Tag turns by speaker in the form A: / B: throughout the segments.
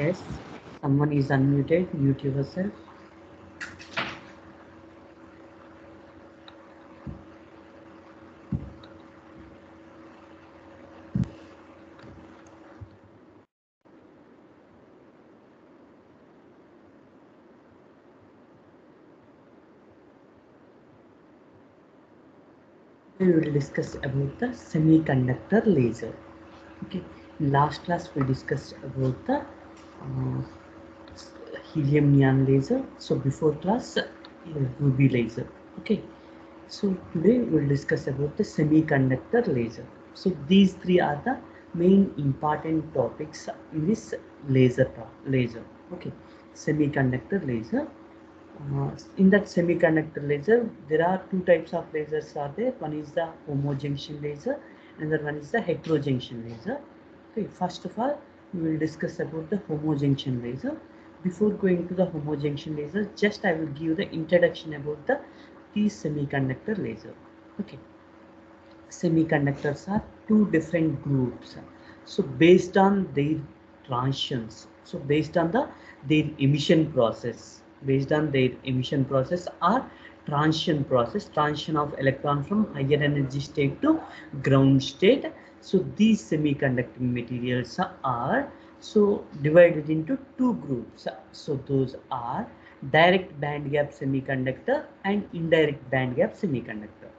A: Yes, someone is unmuted. Mute yourself. we will discuss about the semiconductor laser okay last class we discussed about the uh, helium neon laser so before class uh, ruby laser okay so today we'll discuss about the semiconductor laser so these three are the main important topics in this laser laser okay semiconductor laser uh, in that semiconductor laser, there are two types of lasers are there. One is the homojunction laser, another one is the heterojunction laser. Okay, first of all, we will discuss about the homojunction laser. Before going to the homojunction laser, just I will give the introduction about the these semiconductor laser. Okay, semiconductors are two different groups. So based on their transitions, so based on the their emission process, based on their emission process or transition process, transition of electron from higher energy state to ground state. So these semiconducting materials are so divided into two groups. So those are direct band gap semiconductor and indirect band gap semiconductor.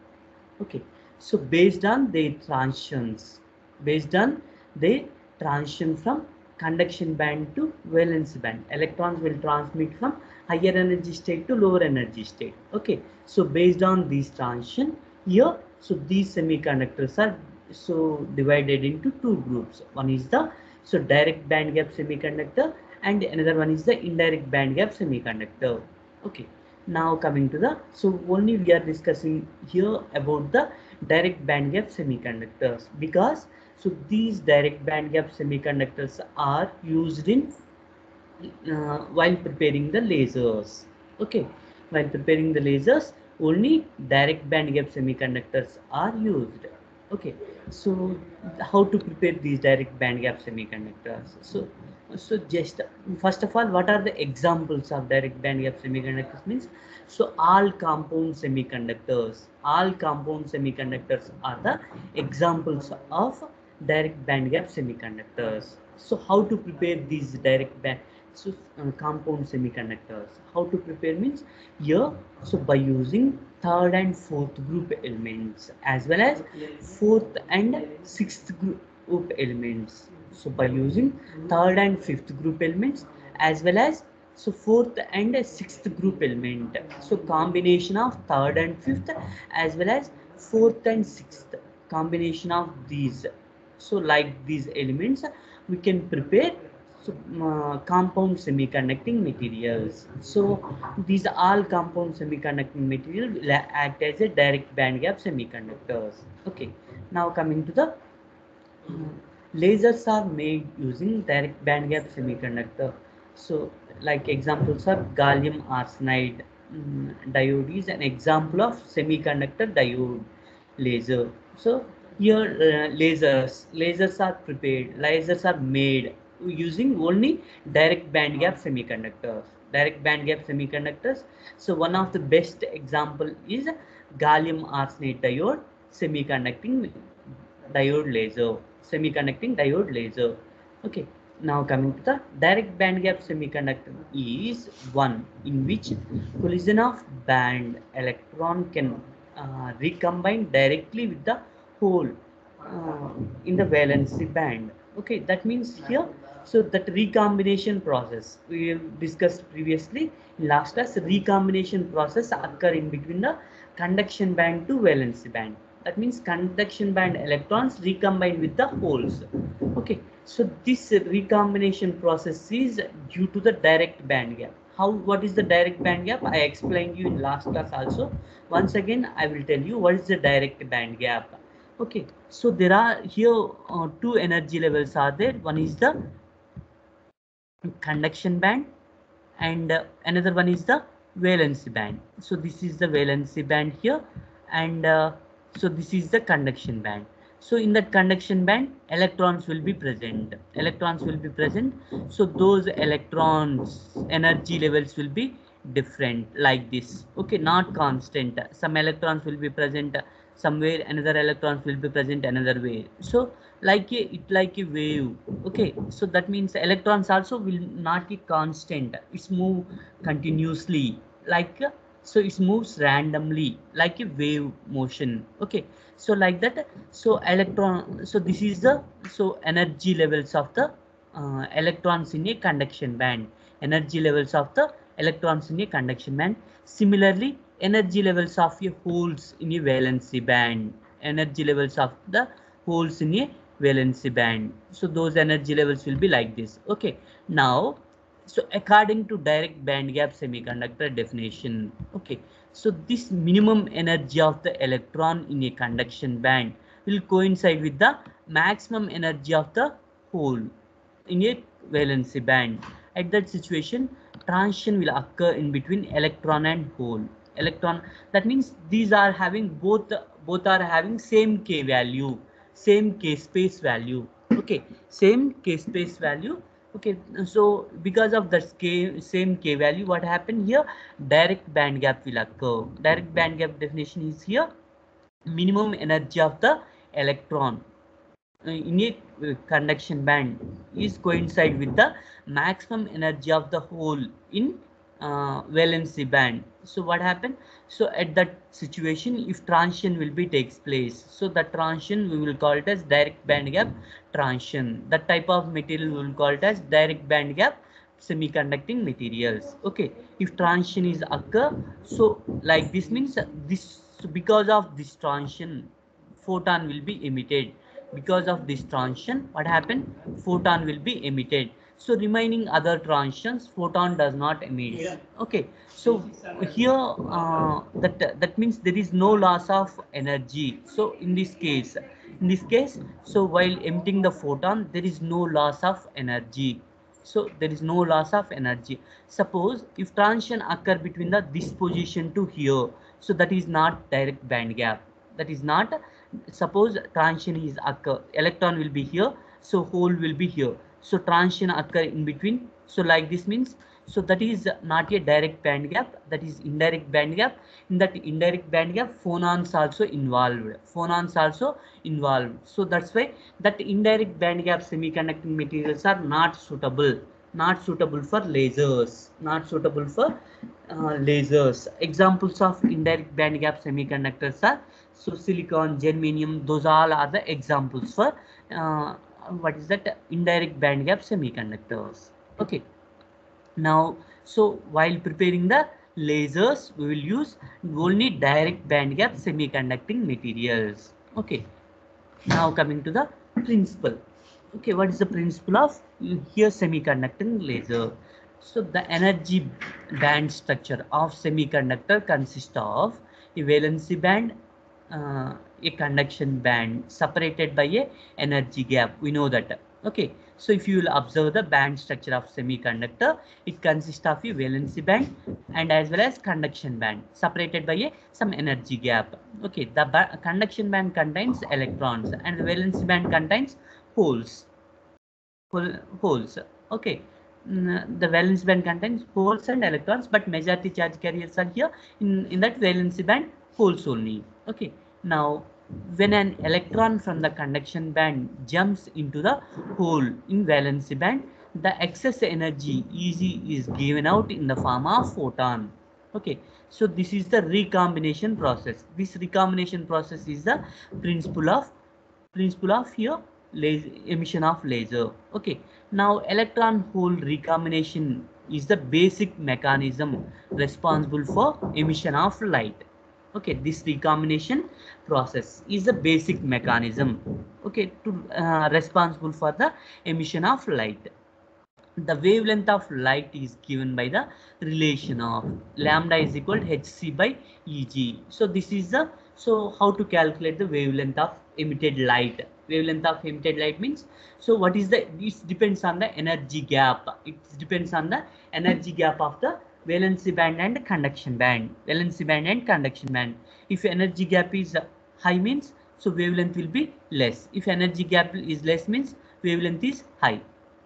A: Okay, so based on their transitions, based on the transition from conduction band to valence band, electrons will transmit from higher energy state to lower energy state. Okay, so based on this transition here, so these semiconductors are so divided into two groups. One is the so direct band gap semiconductor and another one is the indirect band gap semiconductor. Okay, now coming to the so only we are discussing here about the direct band gap semiconductors because so these direct band gap semiconductors are used in uh, while preparing the lasers okay while preparing the lasers only direct band gap semiconductors are used okay so how to prepare these direct band gap semiconductors? So so just first of all what are the examples of direct band gap semiconductors means? So all compound semiconductors all compound semiconductors are the examples of direct band gap semiconductors. So how to prepare these direct band so uh, compound semiconductors. How to prepare means here so by using third and fourth group elements as well as fourth and sixth group elements. So by using third and fifth group elements as well as so fourth and sixth group element. So combination of third and fifth as well as fourth and sixth. Combination of these. So like these elements we can prepare so uh, compound semiconducting materials. So these are all compound semiconducting material will act as a direct band gap semiconductors. Okay. Now coming to the uh, lasers are made using direct band gap semiconductor. So like examples are gallium arsenide um, diode is an example of semiconductor diode laser. So here uh, lasers lasers are prepared lasers are made using only direct band gap semiconductors. Direct band gap semiconductors. So one of the best example is gallium arsenide diode semiconducting diode laser semiconducting diode laser. Okay now coming to the direct band gap semiconductor is one in which collision of band electron can uh, recombine directly with the hole uh, in the valency band. Okay that means here so that recombination process we discussed previously in last class recombination process occur in between the conduction band to valency band. That means conduction band electrons recombine with the holes okay so this recombination process is due to the direct band gap. How what is the direct band gap? I explained you in last class also. Once again i will tell you what is the direct band gap. Okay so there are here uh, two energy levels are there. One is the conduction band. And uh, another one is the valency band. So this is the valency band here. And uh, so this is the conduction band. So in that conduction band electrons will be present. Electrons will be present. So those electrons energy levels will be different like this. Okay not constant. Some electrons will be present somewhere another electrons will be present another way. So like a it like a wave okay so that means electrons also will not be constant it's move continuously like so it moves randomly like a wave motion okay so like that so electron so this is the so energy levels of the uh, electrons in a conduction band energy levels of the electrons in a conduction band. Similarly, energy levels of a holes in a valency band. Energy levels of the holes in a valency band. So those energy levels will be like this. Okay. Now, so according to direct band gap semiconductor definition. Okay. So this minimum energy of the electron in a conduction band will coincide with the maximum energy of the hole in a valency band. At that situation, transition will occur in between electron and hole electron that means these are having both both are having same k value same k space value. Okay same k space value. Okay so because of the k same k value what happened here? Direct band gap will occur. Direct band gap definition is here. Minimum energy of the electron. In a uh, conduction band is coincide with the maximum energy of the hole in uh, valency band so what happened? So at that situation if transition will be takes place so the transition we will call it as direct band gap transition. That type of material we will call it as direct band gap semiconducting materials. Okay if transition is occur so like this means uh, this because of this transition photon will be emitted. Because of this transition what happened? Photon will be emitted so remaining other transitions photon does not emit. Yeah. okay. So here uh, that that means there is no loss of energy. So in this case in this case so while emitting the photon there is no loss of energy. So there is no loss of energy. Suppose if transition occur between the this position to here so that is not direct band gap. That is not suppose transition is occur electron will be here so hole will be here so transition occur in between. So like this means so that is not a direct band gap that is indirect band gap. In that indirect band gap phonons also involved. Phonons also involved. So that's why that indirect band gap semiconducting materials are not suitable not suitable for lasers not suitable for uh, lasers. Examples of indirect band gap semiconductors are so silicon germanium those all are the examples for uh, what is that? Indirect band gap semiconductors. Okay. Now so while preparing the lasers we will use only direct band gap semiconducting materials. Okay. Now coming to the principle. Okay what is the principle of here semiconducting laser? So the energy band structure of semiconductor consists of a valency band uh, a conduction band separated by a energy gap. We know that. Okay. So if you will observe the band structure of semiconductor it consists of a valency band and as well as conduction band separated by a some energy gap. Okay. The conduction band contains electrons and the valency band contains holes. Holes. Okay. Mm, the valence band contains holes and electrons but majority charge carriers are here. In in that valency band holes only. Okay. Now when an electron from the conduction band jumps into the hole in valency band the excess energy Eg is given out in the form of photon. Okay so this is the recombination process. This recombination process is the principle of principle of here laser, emission of laser. Okay now electron hole recombination is the basic mechanism responsible for emission of light okay this recombination process is the basic mechanism okay to uh, responsible for the emission of light. The wavelength of light is given by the relation of lambda is equal to hc by eg so this is the so how to calculate the wavelength of emitted light? Wavelength of emitted light means so what is the this depends on the energy gap. It depends on the energy gap of the valency band and conduction band. Valency band and conduction band. If energy gap is high means so wavelength will be less. If energy gap is less means wavelength is high.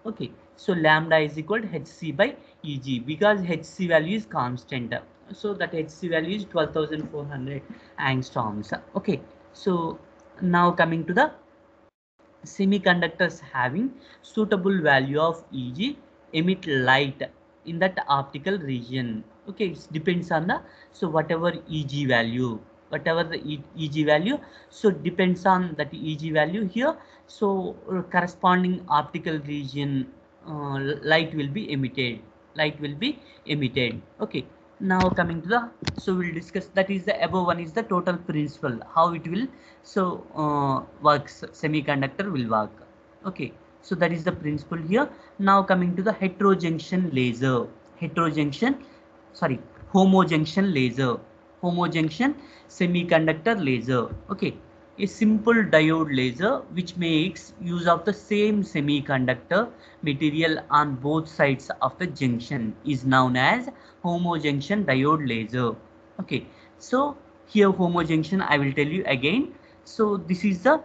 A: Okay. So lambda is equal to hc by eg because hc value is constant. So that hc value is 12400 angstroms. Okay. So now coming to the semiconductors having suitable value of eg emit light in that optical region. Okay it depends on the so whatever eg value whatever the eg value so depends on that eg value here. So uh, corresponding optical region uh, light will be emitted light will be emitted. Okay now coming to the so we'll discuss that is the above one is the total principle how it will so uh, works semiconductor will work. Okay so that is the principle here. Now coming to the heterojunction laser. Heterojunction sorry homojunction laser. Homojunction semiconductor laser. Okay. A simple diode laser which makes use of the same semiconductor material on both sides of the junction is known as homojunction diode laser. Okay. So here homojunction i will tell you again. So this is the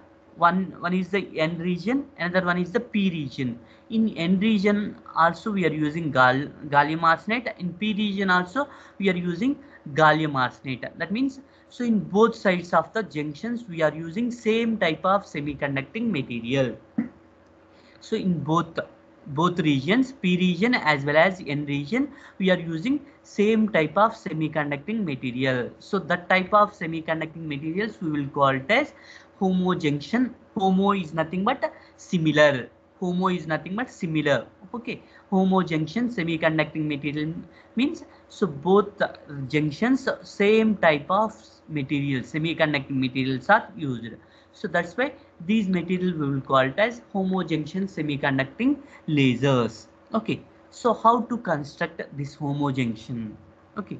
A: one one is the n region another one is the p region in n region also we are using gal gallium arsenide in p region also we are using gallium arsenide that means so in both sides of the junctions, we are using same type of semiconducting material. So in both both regions, P region as well as N region, we are using same type of semiconducting material. So that type of semiconducting materials we will call it as homojunction. Homo is nothing but similar. Homo is nothing but similar. Okay. Homojunction semiconducting material means so both junctions same type of materials, semiconducting materials are used. So that's why these materials we will call it as homojunction semiconducting lasers. Okay. So how to construct this homojunction? Okay.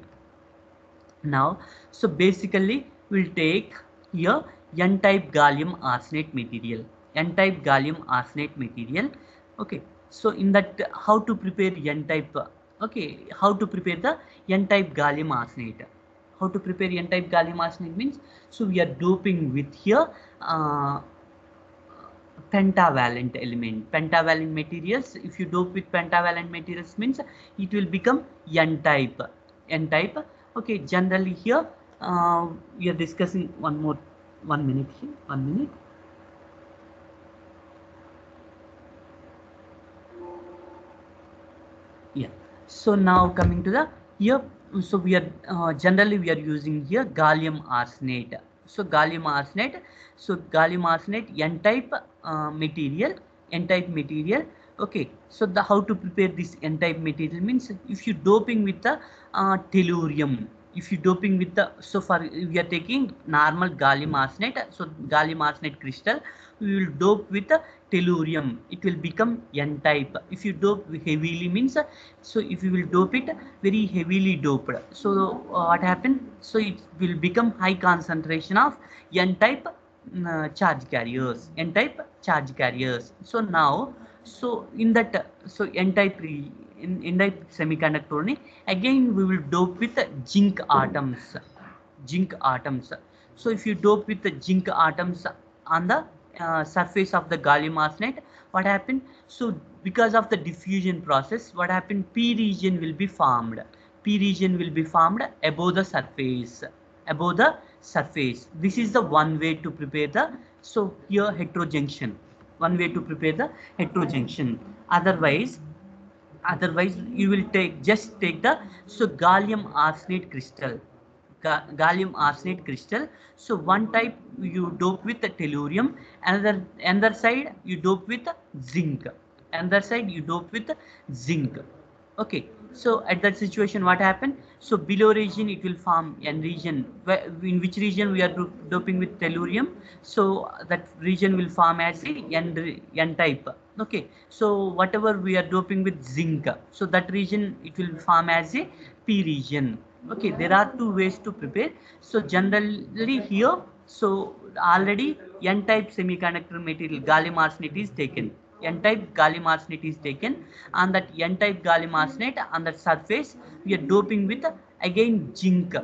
A: Now, so basically we'll take here n-type gallium arsenide material. N-type gallium arsenide material. Okay. So in that how to prepare n-type? Okay. How to prepare the n-type gallium arsenide how to prepare n-type gallium arsenide means so we are doping with here uh, pentavalent element. Pentavalent materials if you dope with pentavalent materials means it will become n-type. N-type. Okay. Generally here uh, we are discussing one more one minute here one minute. Yeah. So now coming to the here so we are uh, generally we are using here gallium arsenide so gallium arsenide so gallium arsenide n type uh, material n type material. Okay. So the how to prepare this n type material means if you doping with the uh, tellurium if you doping with the so far we are taking normal gallium arsenide so gallium arsenide crystal we will dope with the tellurium. It will become n type if you dope heavily means so if you will dope it very heavily doped. So uh, what happened? So it will become high concentration of n type uh, charge carriers n type charge carriers. So now so in that so n type in, in type semiconductor again we will dope with zinc atoms. Zinc atoms. So if you dope with the zinc atoms on the uh, surface of the gallium arsenide what happened so because of the diffusion process what happened p region will be formed. P region will be formed above the surface. Above the surface. This is the one way to prepare the so here heterojunction. One way to prepare the heterojunction. Otherwise otherwise you will take just take the so gallium arsenide crystal. Ga gallium arsenide crystal. So one type you dope with the tellurium another another side you dope with zinc. Another side you dope with zinc. Okay so at that situation what happened? So below region it will form n region. Where in which region we are doping with tellurium? So that region will form as a n, n type. Okay. So whatever we are doping with zinc so that region it will form as a p region. Okay. There are two ways to prepare. So generally here so already n type semiconductor material gallium arsenide is taken n type gallium arsenide is taken and that n type gallium arsenide on that surface we are doping with again zinc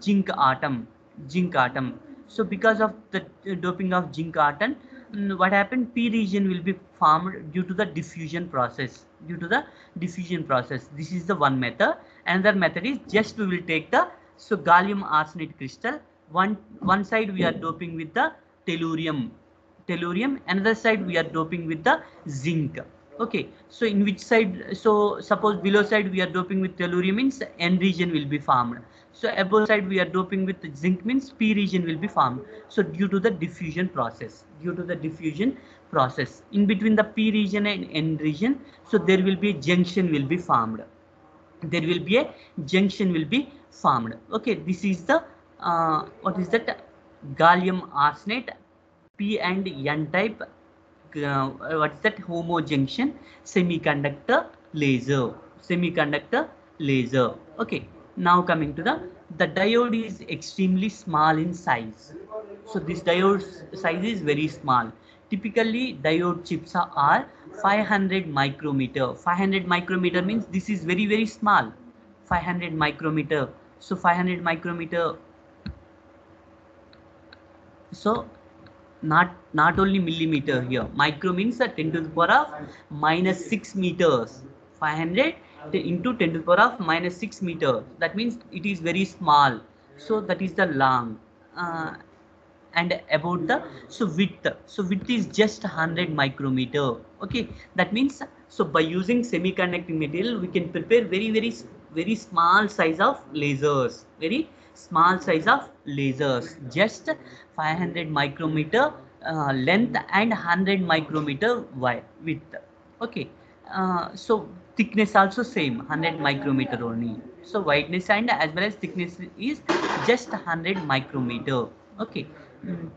A: zinc atom zinc atom. So because of the doping of zinc argon mm, what happened? P region will be formed due to the diffusion process due to the diffusion process. This is the one method. Another method is just we will take the so gallium arsenide crystal. One one side we are doping with the tellurium tellurium another side we are doping with the zinc. Okay so in which side so suppose below side we are doping with tellurium means n region will be formed. So above side we are doping with the zinc means p region will be formed. So due to the diffusion process due to the diffusion process in between the p region and n region so there will be a junction will be formed. There will be a junction will be formed. Okay this is the uh, what is that? Gallium arsenide p and n type uh, what is that homojunction semiconductor laser semiconductor laser. Okay now coming to the the diode is extremely small in size. So this diode size is very small. Typically diode chips are 500 micrometer. 500 micrometer means this is very very small. 500 micrometer. So 500 micrometer. So not not only millimeter here. Micro means that 10 to the power of minus 6 meters. 500 into 10 to the power of minus 6 meter. That means it is very small. So that is the long. Uh, and about the so width. So width is just 100 micrometer. Okay? That means so by using semiconducting material we can prepare very very very small size of lasers very small size of lasers. Just 500 micrometer uh, length and 100 micrometer wide width. Okay uh, so thickness also same 100 micrometer only. So wideness and as well as thickness is just 100 micrometer. Okay mm.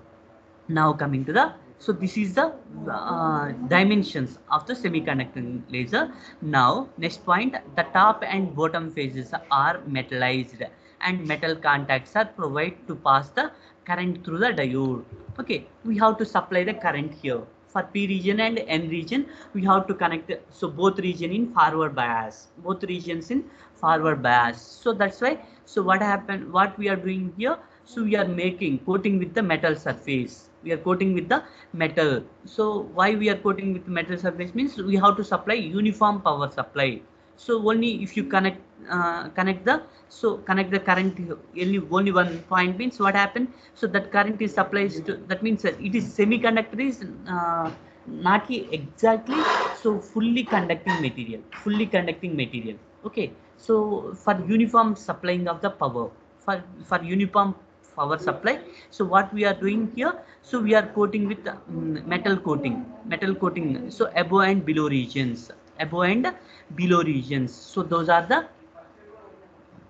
A: now coming to the so this is the uh, dimensions of the semiconducting laser. Now next point the top and bottom phases are metallized and metal contacts are provided to pass the current through the diode. Okay we have to supply the current here. For p region and n region we have to connect the, so both region in forward bias both regions in forward bias. So that's why so what happened what we are doing here? So we are making coating with the metal surface we are coating with the metal. So why we are coating with metal surface means we have to supply uniform power supply. So only if you connect uh, connect the so connect the current only only one point means what happened? So that current is supplied to that means it is semiconductor is uh, not exactly so fully conducting material fully conducting material. Okay. So for uniform supplying of the power for for uniform power supply. So what we are doing here so we are coating with um, metal coating metal coating so above and below regions above and below regions. So those are the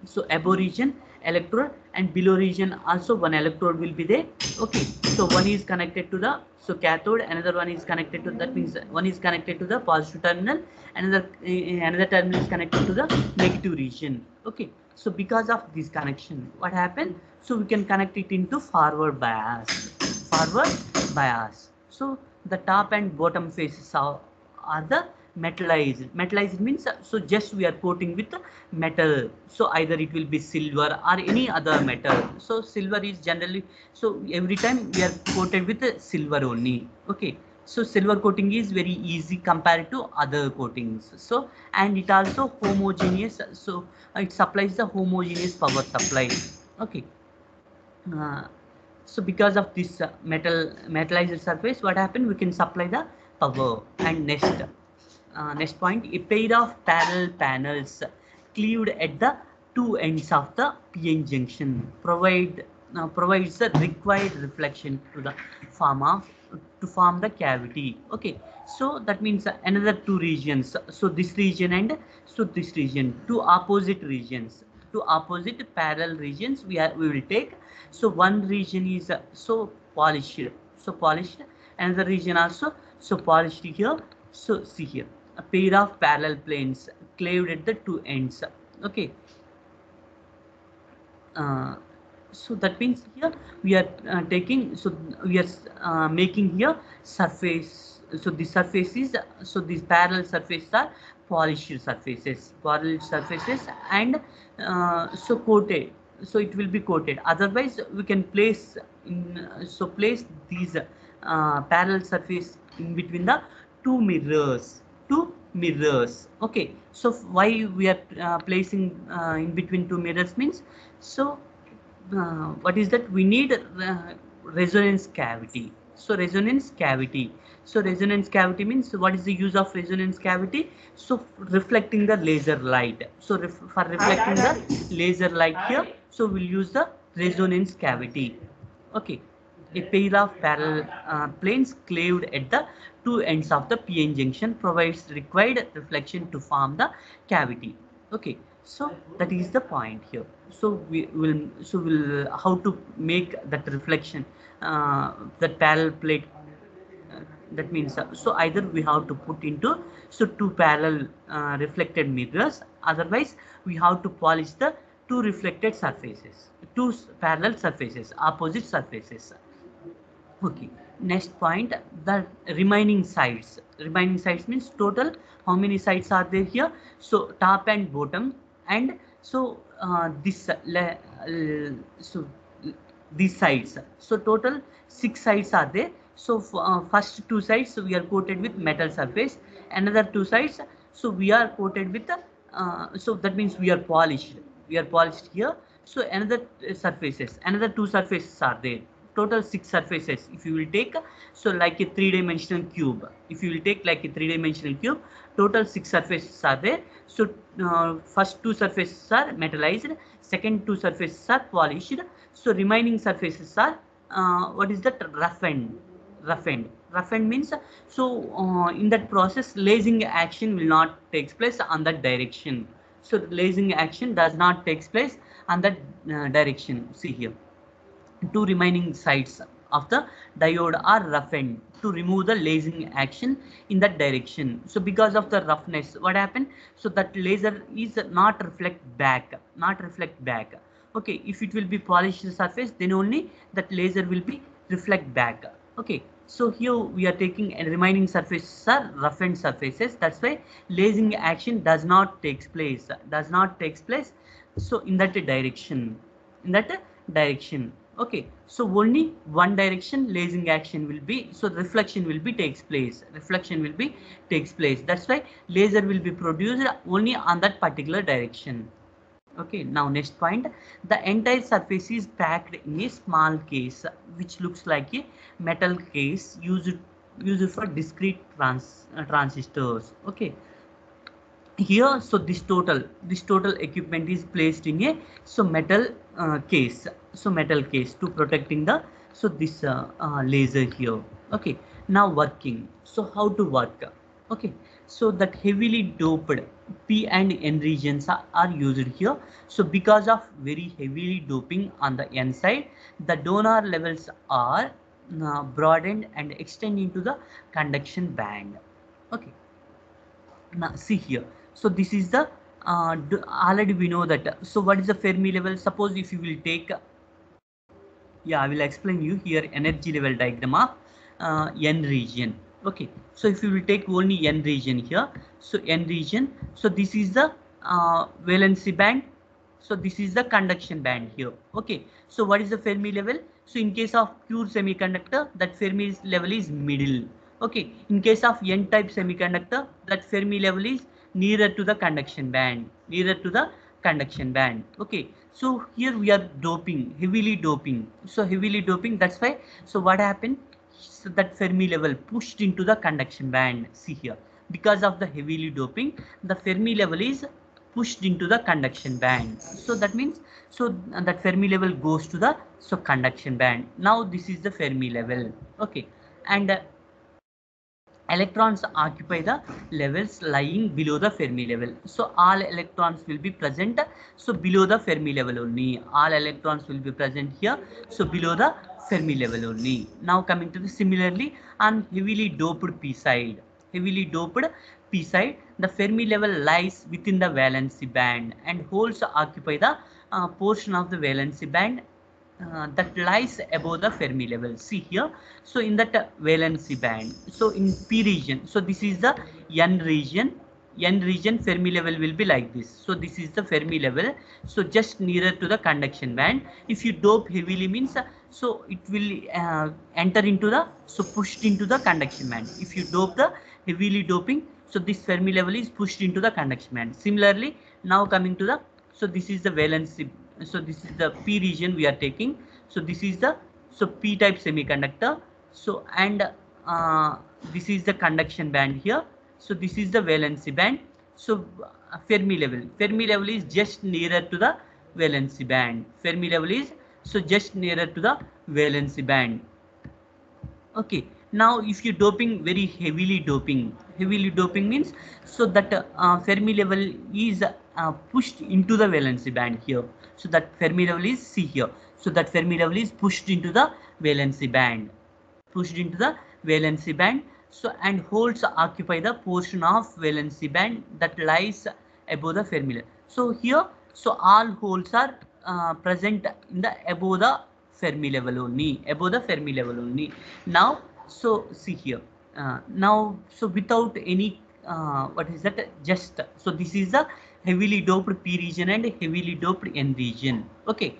A: so above region electrode and below region also one electrode will be there. Okay so one is connected to the so cathode another one is connected to that means one is connected to the positive terminal another uh, another terminal is connected to the negative region. Okay so because of this connection what happened? So we can connect it into forward bias. Forward bias. So the top and bottom faces are, are the metallized. Metallized means uh, so just we are coating with metal. So either it will be silver or any other metal. So silver is generally so every time we are coated with silver only. Okay so silver coating is very easy compared to other coatings. So and it also homogeneous so it supplies the homogeneous power supply. Okay. Uh, so because of this uh, metal metallized surface what happened? We can supply the power and next uh, next point. A pair of parallel panels cleaved at the two ends of the p-n junction provide uh, provides the required reflection to the form of to form the cavity. Okay. So that means another two regions. So this region and so this region. Two opposite regions. Two opposite parallel regions we are we will take. So one region is uh, so polished. So polished. Another region also so polished here. So see here. A pair of parallel planes cleaved at the two ends. Okay. Uh, so that means here we are uh, taking so we are uh, making here surface so the surfaces so these parallel surfaces are polished surfaces parallel surfaces and uh, so coated. So it will be coated. Otherwise we can place in so place these uh, parallel surface in between the two mirrors two mirrors. Okay. So why we are uh, placing uh, in between two mirrors means so uh, what is that? We need uh, resonance cavity. So resonance cavity. So resonance cavity means what is the use of resonance cavity? So reflecting the laser light. So ref for reflecting the laser light here so we'll use the resonance cavity. Okay. A pair of parallel uh, planes cleaved at the two ends of the p-n junction provides required reflection to form the cavity. Okay so that is the point here. So we will so we'll how to make that reflection uh, that parallel plate uh, that means uh, so either we have to put into so two parallel uh, reflected mirrors. Otherwise we have to polish the two reflected surfaces two parallel surfaces opposite surfaces. Okay. Next point the remaining sides. Remaining sides means total how many sides are there here? So top and bottom and so uh, this uh, so these sides. So total six sides are there. So uh, first two sides we are coated with metal surface. Another two sides so we are coated with uh, so that means we are polished. We are polished here. So another surfaces. Another two surfaces are there total six surfaces. If you will take so like a three-dimensional cube. If you will take like a three-dimensional cube total six surfaces are there. So uh, first two surfaces are metallized second two surfaces are polished. So remaining surfaces are uh, what is that? Roughened roughened. Roughened means so uh, in that process lasing action will not takes place on that direction. So lasing action does not takes place on that uh, direction. See here two remaining sides of the diode are roughened to remove the lasing action in that direction. So because of the roughness, what happened? So that laser is not reflect back, not reflect back. Okay, if it will be polished surface, then only that laser will be reflect back. Okay, so here we are taking a remaining surfaces are roughened surfaces. That's why lasing action does not takes place, does not takes place. So in that direction, in that direction okay so only one direction lasing action will be so reflection will be takes place. Reflection will be takes place. That's why laser will be produced only on that particular direction. Okay now next point. The entire surface is packed in a small case which looks like a metal case used used for discrete trans uh, transistors. Okay. Here so this total this total equipment is placed in a so metal uh, case so metal case to protecting the so this uh, uh, laser here. Okay now working. So how to work? Okay so that heavily doped p and n regions are, are used here. So because of very heavily doping on the n side the donor levels are uh, broadened and extend into the conduction band. Okay now see here. So this is the uh, already we know that. So what is the fermi level? Suppose if you will take yeah i will explain you here energy level diagram of uh, n region. Okay. So if you will take only n region here so n region so this is the uh, valency band. So this is the conduction band here. Okay. So what is the fermi level? So in case of pure semiconductor that fermi level is middle. Okay. In case of n type semiconductor that fermi level is nearer to the conduction band nearer to the conduction band. Okay so here we are doping heavily doping. So heavily doping that's why so what happened? So that fermi level pushed into the conduction band see here. Because of the heavily doping the fermi level is pushed into the conduction band. So that means so that fermi level goes to the so conduction band. Now this is the fermi level. Okay and uh, electrons occupy the levels lying below the Fermi level. So all electrons will be present. So below the Fermi level only. All electrons will be present here. So below the Fermi level only. Now coming to the similarly on heavily doped p side. Heavily doped p side, the Fermi level lies within the valency band and holes occupy the uh, portion of the valency band uh, that lies above the Fermi level. See here. So in that valency band. So in P region. So this is the N region. n region fermi level will be like this so this is the fermi level so just nearer to the conduction band if you dope heavily means uh, so it will uh, enter into the so pushed into the conduction band if you dope the heavily doping so this fermi level is pushed into the conduction band similarly now coming to the so this is the valency so this is the p region we are taking. So this is the so p type semiconductor. So and uh, this is the conduction band here. So this is the valency band. So uh, fermi level. Fermi level is just nearer to the valency band. Fermi level is so just nearer to the valency band. Okay. Now if you doping very heavily doping. Heavily doping means so that uh, fermi level is uh, pushed into the valency band here so that fermi level is see here. So that fermi level is pushed into the valency band. Pushed into the valency band. So and holes occupy the portion of valency band that lies above the fermi level so here so all holes are uh, present in the above the fermi level only above the fermi level only now so see here uh, now so without any uh, what is that? Just so this is the heavily doped p region and heavily doped n region. Okay.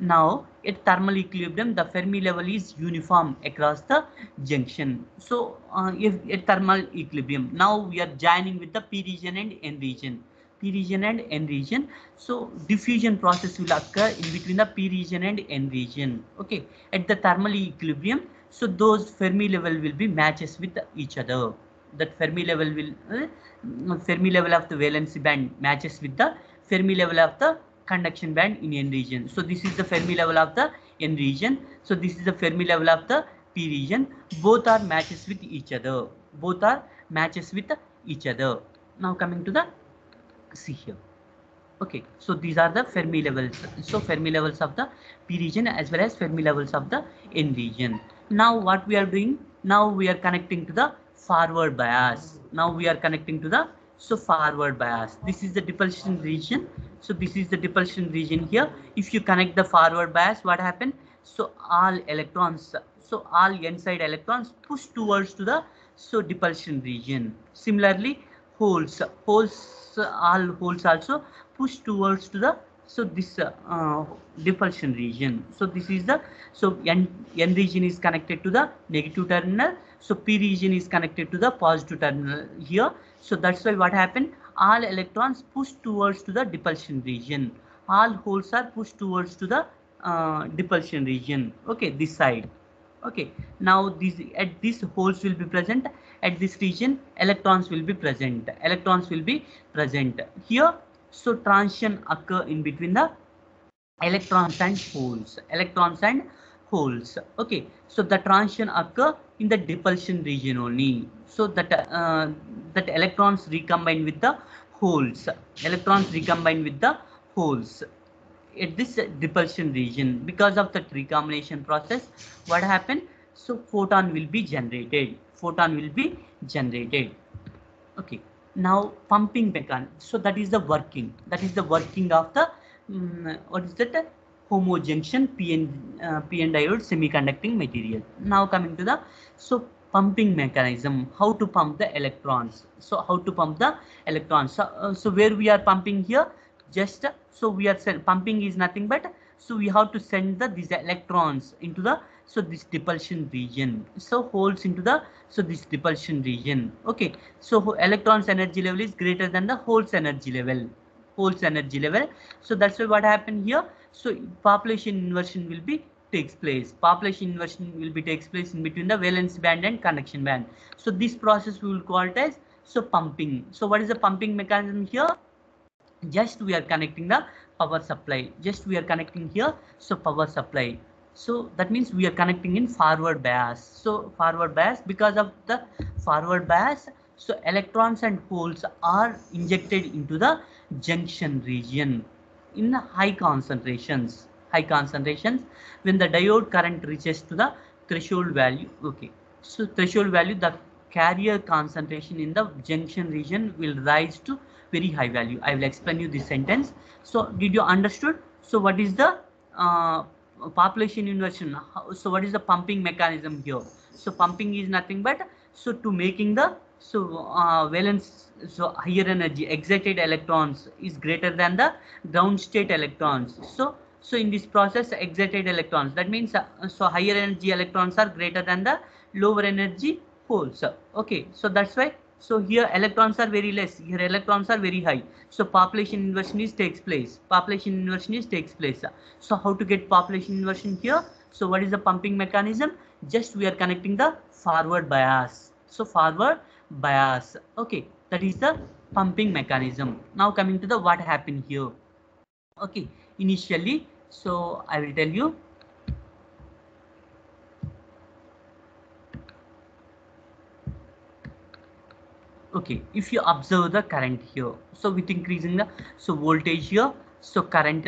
A: Now at thermal equilibrium the fermi level is uniform across the junction. So uh, if at thermal equilibrium now we are joining with the p region and n region. P region and n region. So diffusion process will occur in between the p region and n region. Okay. At the thermal equilibrium so those fermi level will be matches with each other that fermi level will uh, fermi level of the valency band matches with the fermi level of the conduction band in n region. So this is the fermi level of the n region. So this is the fermi level of the p region. Both are matches with each other. Both are matches with each other. Now coming to the see here. Okay so these are the fermi levels. So fermi levels of the p region as well as fermi levels of the n region. Now what we are doing? Now we are connecting to the forward bias. Now we are connecting to the so forward bias. This is the depletion region. So this is the depletion region here. If you connect the forward bias what happened? So all electrons so all n side electrons push towards to the so depletion region. Similarly holes holes all holes also push towards to the so this uh, depletion region. So this is the so n, n region is connected to the negative terminal so p region is connected to the positive terminal here. So that's why what happened? All electrons push towards to the depletion region. All holes are pushed towards to the uh, depletion region. Okay this side. Okay now these at these holes will be present. At this region electrons will be present. Electrons will be present here. So transition occur in between the electrons and holes. Electrons and holes. Okay so the transition occur in the depletion region only. So that uh, that electrons recombine with the holes. Electrons recombine with the holes at this depletion region. Because of that recombination process what happened? So photon will be generated. Photon will be generated. Okay. Now pumping mechanism. So that is the working. That is the working of the um, what is that homojunction pn uh, pn diode semiconducting material. Now coming to the so pumping mechanism how to pump the electrons. So how to pump the electrons. So, uh, so where we are pumping here? Just uh, so we are pumping is nothing but so we have to send the these electrons into the so this depletion region. So holes into the so this depletion region. Okay. So electrons energy level is greater than the holes energy level. Holes energy level. So that's why what happened here so population inversion will be takes place. Population inversion will be takes place in between the valence band and conduction band. So this process we will call it as so pumping. So what is the pumping mechanism here? Just we are connecting the power supply. Just we are connecting here so power supply. So that means we are connecting in forward bias. So forward bias because of the forward bias so electrons and holes are injected into the junction region in high concentrations high concentrations when the diode current reaches to the threshold value okay. So threshold value the carrier concentration in the junction region will rise to very high value. I will explain you this sentence. So did you understood? So what is the uh, population inversion? So what is the pumping mechanism here? So pumping is nothing but so to making the so uh, valence so higher energy excited electrons is greater than the ground state electrons. So so in this process excited electrons that means uh, so higher energy electrons are greater than the lower energy holes okay so that's why so here electrons are very less here electrons are very high. So population inversion is takes place population inversion is takes place. So how to get population inversion here? So what is the pumping mechanism? Just we are connecting the forward bias. So forward bias. Okay that is the pumping mechanism. Now coming to the what happened here. Okay initially so i will tell you. Okay if you observe the current here so with increasing the so voltage here so current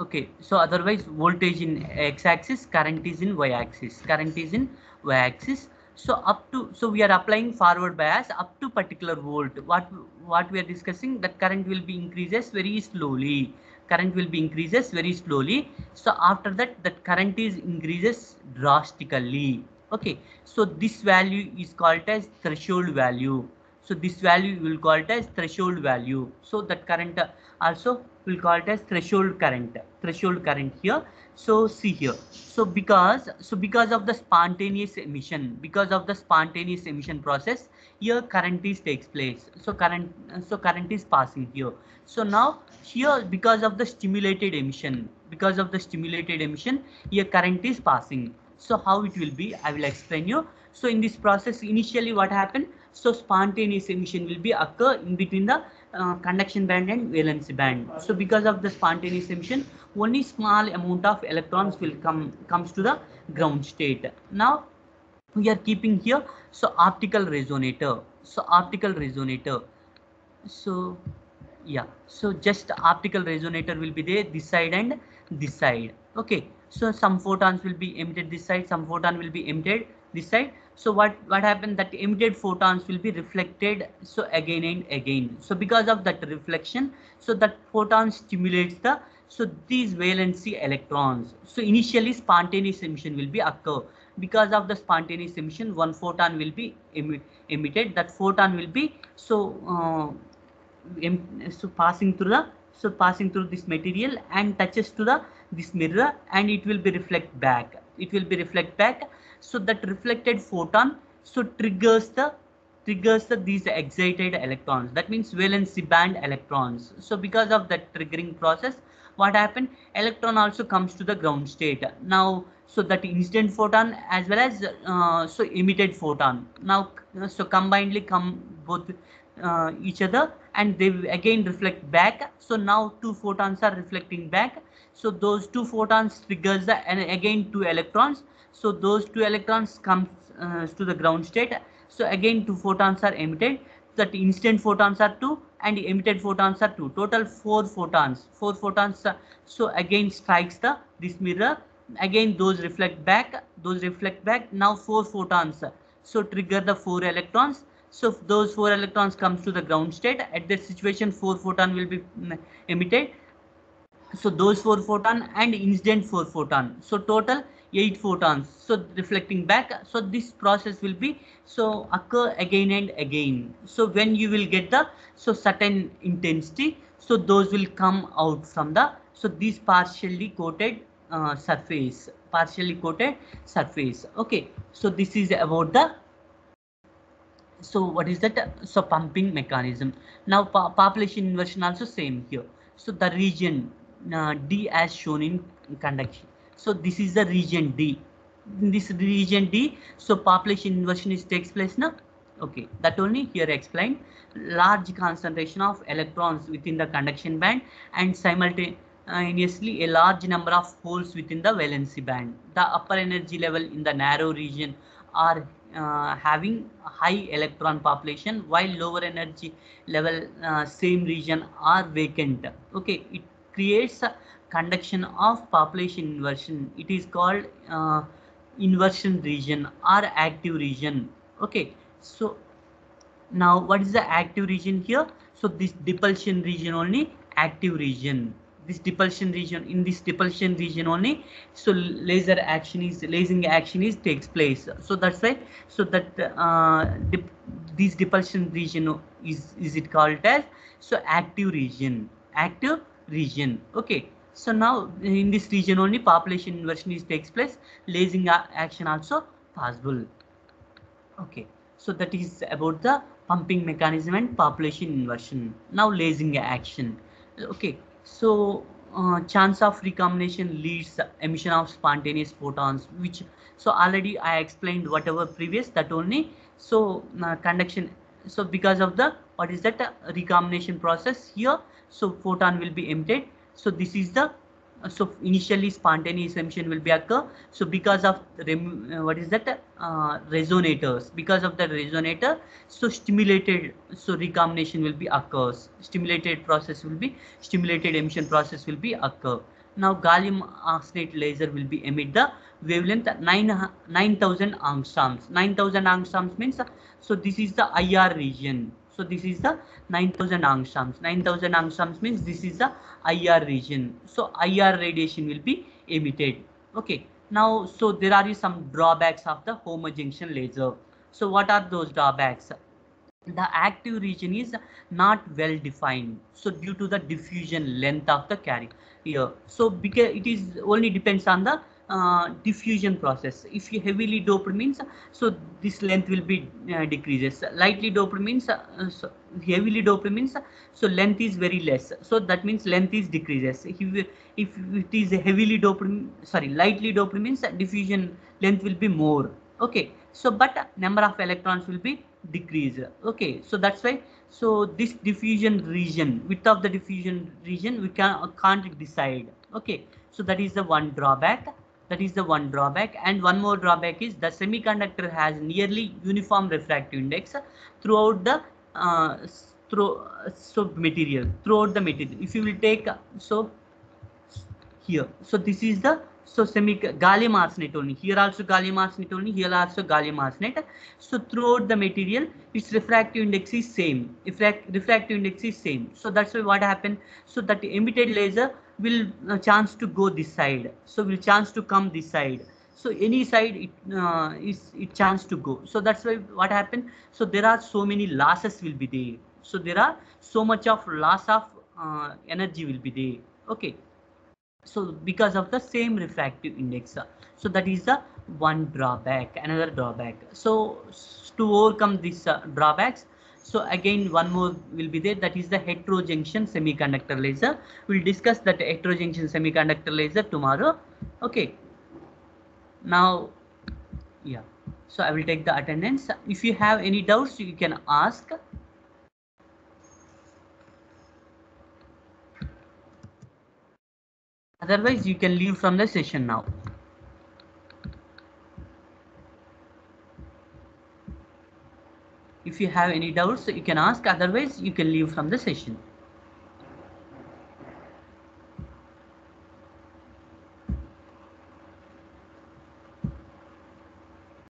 A: okay so otherwise voltage in x-axis current is in y-axis current is in y-axis so up to so we are applying forward bias up to particular volt. What what we are discussing that current will be increases very slowly. Current will be increases very slowly. So after that that current is increases drastically. Okay. So this value is called as threshold value. So this value will call it as threshold value. So that current also will call it as threshold current. Threshold current here so see here. So because so because of the spontaneous emission because of the spontaneous emission process here current is takes place. So current so current is passing here. So now here because of the stimulated emission because of the stimulated emission here current is passing. So how it will be i will explain you. So in this process initially what happened so spontaneous emission will be occur in between the uh, conduction band and valency band. So because of the spontaneous emission only small amount of electrons will come comes to the ground state. Now we are keeping here so optical resonator. So optical resonator. So yeah. So just optical resonator will be there this side and this side. Okay. So some photons will be emitted this side some photon will be emitted this side so what what happened? That emitted photons will be reflected so again and again. So because of that reflection so that photon stimulates the so these valency electrons. So initially spontaneous emission will be occur. Because of the spontaneous emission one photon will be emi emitted that photon will be so uh, so passing through the so passing through this material and touches to the this mirror and it will be reflect back. It will be reflect back so that reflected photon so triggers the triggers the, these excited electrons. That means valency band electrons. So because of that triggering process what happened? Electron also comes to the ground state. Now so that incident photon as well as uh, so emitted photon. Now so combinedly come both uh, each other and they again reflect back. So now two photons are reflecting back. So those two photons triggers the and again two electrons so those two electrons come uh, to the ground state. So again two photons are emitted. That instant photons are two and emitted photons are two. Total four photons. Four photons uh, so again strikes the this mirror. Again those reflect back. Those reflect back. Now four photons so trigger the four electrons. So those four electrons comes to the ground state. At that situation four photon will be mm, emitted so those four photon and incident four photon so total eight photons. So reflecting back. So this process will be so occur again and again. So when you will get the so certain intensity so those will come out from the so this partially coated uh, surface. Partially coated surface. Okay. So this is about the so what is that? So pumping mechanism. Now population inversion also same here. So the region uh, d as shown in conduction. So this is the region d. In this region d so population inversion is takes place now okay that only here explained. Large concentration of electrons within the conduction band and simultaneously a large number of holes within the valency band. The upper energy level in the narrow region are uh, having high electron population while lower energy level uh, same region are vacant. Okay it creates a conduction of population inversion. It is called uh, inversion region or active region. Okay so now what is the active region here? So this depletion region only active region. This depulsion region in this depulsion region only so laser action is lasing action is takes place. So that's why so that uh, dip, this depulsion region is is it called as so active region. Active region. Okay. So now in this region only population inversion is takes place. Lasing action also possible. Okay. So that is about the pumping mechanism and population inversion. Now lasing action. Okay. So uh, chance of recombination leads emission of spontaneous photons which so already i explained whatever previous that only so uh, conduction so because of the what is that uh, recombination process here so photon will be emitted. So this is the uh, so initially spontaneous emission will be occur. So because of uh, what is that? Uh, resonators. Because of the resonator so stimulated so recombination will be occurs stimulated process will be stimulated emission process will be occur. Now gallium arsenide laser will be emit the wavelength 9 9000 angstroms 9000 angstroms means so this is the ir region so this is the 9000 angstroms. 9000 angstroms means this is the IR region. So IR radiation will be emitted. Okay. Now, so there are some drawbacks of the homojunction laser. So what are those drawbacks? The active region is not well defined. So due to the diffusion length of the carrier. Here. So because it is only depends on the uh, diffusion process. If you heavily doped means, so this length will be uh, decreases. Lightly doped means, uh, so heavily doped means, so length is very less. So that means length is decreases. If, if it is heavily doped, sorry, lightly doped means diffusion length will be more. Okay. So, but number of electrons will be decreased. Okay. So that's why. So this diffusion region, width of the diffusion region, we can can't decide. Okay. So that is the one drawback that is the one drawback. And one more drawback is the semiconductor has nearly uniform refractive index throughout the uh, through so material throughout the material. If you will take so here. So this is the so semi gallium arsenide only. Here also gallium arsenide only here also gallium arsenide. So throughout the material its refractive index is same. Refract, refractive index is same. So that's why what happened? So that emitted laser will uh, chance to go this side. So will chance to come this side. So any side it uh, is it chance to go. So that's why what happened? So there are so many losses will be there. So there are so much of loss of uh, energy will be there. Okay. So because of the same refractive index. So that is the one drawback another drawback. So to overcome these uh, drawbacks so again, one more will be there. That is the heterojunction semiconductor laser. We'll discuss that heterojunction semiconductor laser tomorrow. Okay. Now, yeah. So I will take the attendance. If you have any doubts, you can ask. Otherwise, you can leave from the session now. If you have any doubts, you can ask. Otherwise, you can leave from the session.